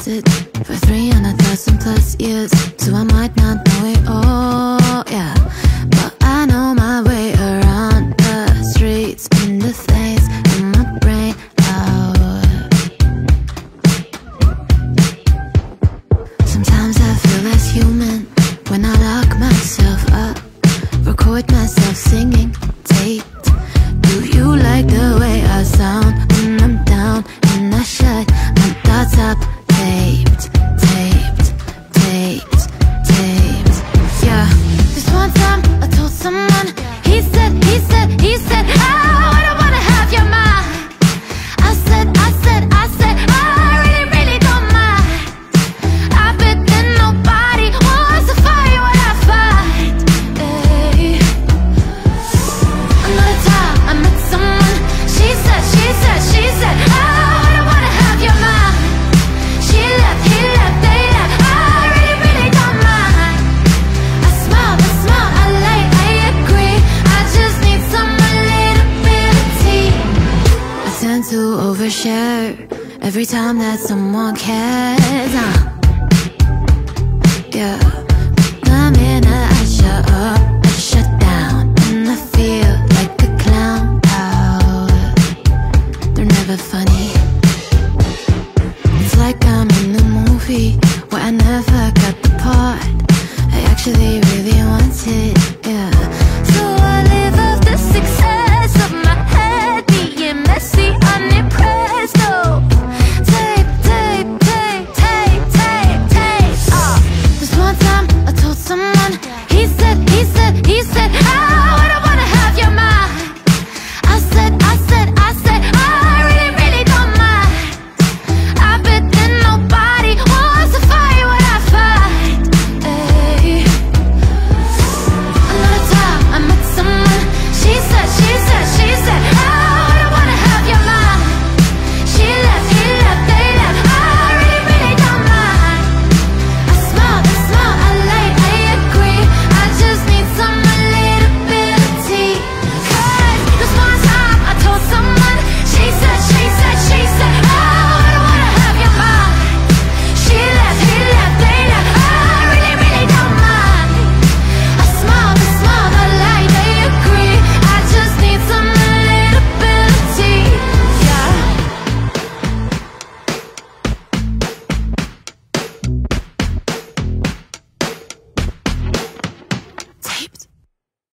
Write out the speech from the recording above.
lasted for 300,000 plus years. So I might not know it all, yeah. But I know my way around the streets and the things in my brain. Oh. Sometimes I feel less human when I lock myself up. Record myself singing, taped. Do you like the way I sound when I'm down overshare every time that someone cares. Uh. Yeah. The minute I shut up, I shut down, and I feel like a clown. Oh, they're never funny. It's like I'm in a movie where I never